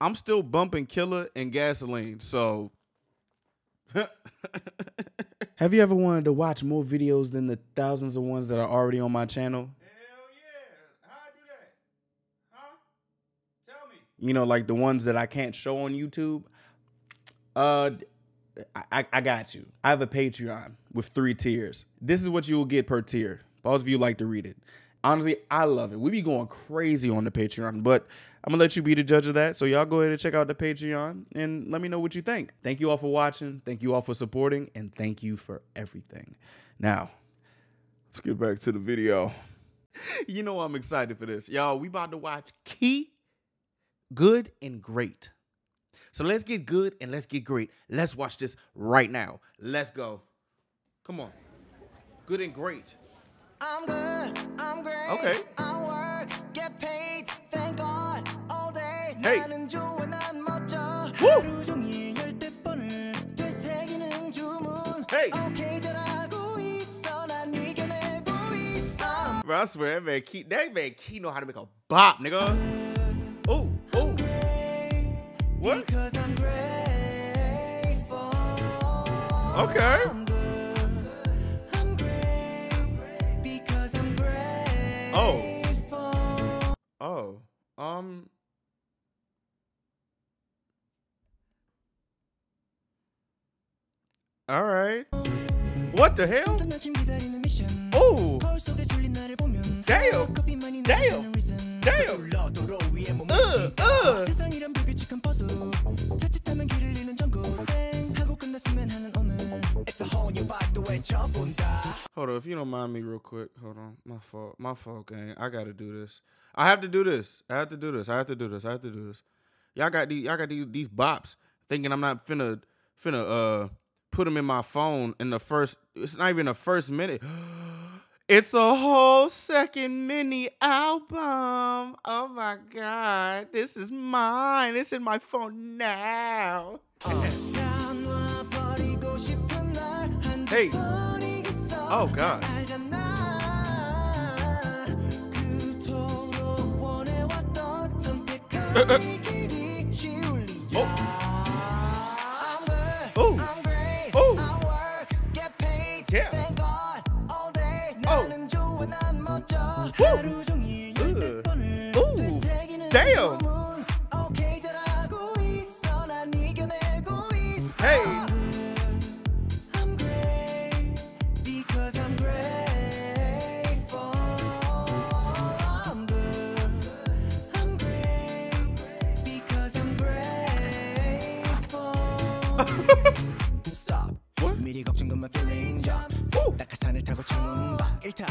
I'm still bumping Killer and Gasoline. So Have you ever wanted to watch more videos than the thousands of ones that are already on my channel? Hell yeah. How I do that? Huh? Tell me. You know, like the ones that I can't show on YouTube. Uh I, I got you. I have a Patreon with three tiers. This is what you will get per tier. Those of you like to read it. Honestly, I love it. We be going crazy on the Patreon, but I'm gonna let you be the judge of that. So y'all go ahead and check out the Patreon and let me know what you think. Thank you all for watching. Thank you all for supporting, and thank you for everything. Now, let's get back to the video. You know I'm excited for this. Y'all, we about to watch Key Good and Great. So let's get good and let's get great. Let's watch this right now. Let's go. Come on. Good and great. I'm good, I'm great. Okay. I work, get paid, thank God, all day. Hey. 나는 좋아, 난 멋져. Woo. 하루 종일 열대 번을 되새기는 주문. Hey. 오케이, 잘하고 있어. 난 이겨내고 있어. Bro, I swear that man Key, that man Key know how to make a bop, nigga. Ooh, ooh. Great, What? Because I'm grateful. Okay. I'm All right. What the hell? Oh. Damn. Damn. Damn. Uh, uh. Hold on, if you don't mind me real quick. Hold on. My fault. My fault, gang. I gotta do this. I have to do this. I have to do this. I have to do this. I have to do this. Y'all got these y'all got these these bops thinking I'm not finna finna uh put them in my phone in the first, it's not even the first minute. It's a whole second mini album. Oh my God. This is mine. It's in my phone now. hey. Oh God. I'm grateful. Stop. What? 미리 걱정 그만 feeling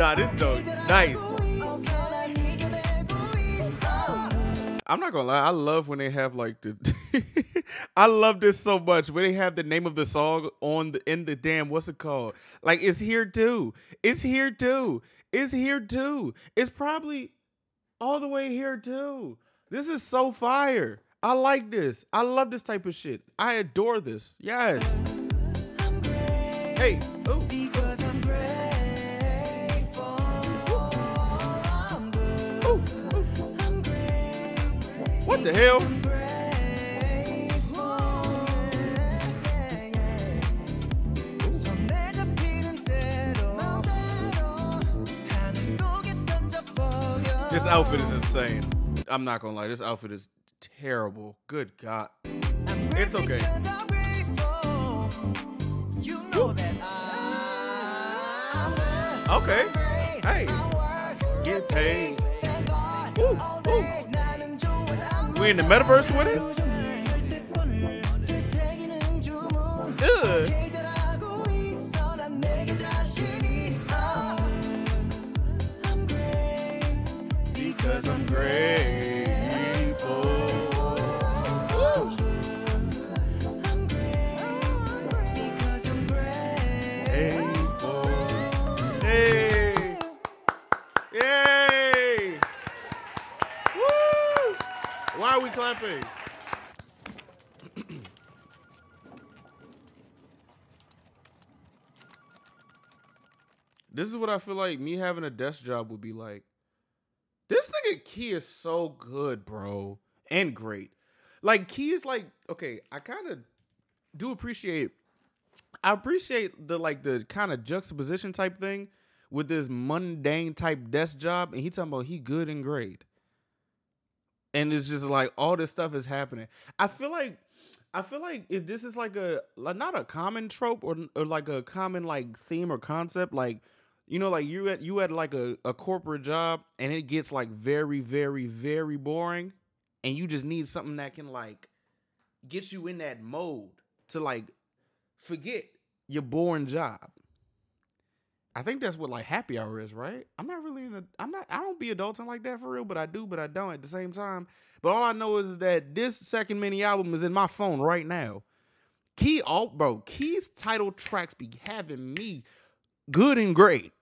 Nah, this dope. Nice. I'm not gonna lie, I love when they have like the I love this so much. When they have the name of the song on the in the damn what's it called? Like it's here too. It's here too. It's here too. It's probably all the way here too. This is so fire. I like this. I love this type of shit. I adore this. Yes. Hey. Ooh. What the hell? This outfit is insane. I'm not gonna lie, this outfit is terrible. Good God. It's okay. okay. Hey. Get paid. We in the metaverse with it? Good. Why are we clapping? this is what I feel like me having a desk job would be like. This nigga Key is so good, bro, and great. Like Key is like okay. I kind of do appreciate. I appreciate the like the kind of juxtaposition type thing with this mundane type desk job, and he talking about he good and great, and it's just like all this stuff is happening. I feel like. I feel like if this is like a like not a common trope or, or like a common like theme or concept, like you know, like you at you at like a, a corporate job and it gets like very, very, very boring, and you just need something that can like get you in that mode to like forget your boring job. I think that's what like happy hour is, right? I'm not really in a I'm not I don't be adulting like that for real, but I do, but I don't at the same time. But all I know is that this second mini album is in my phone right now. Key all bro, Key's title tracks be having me good and great.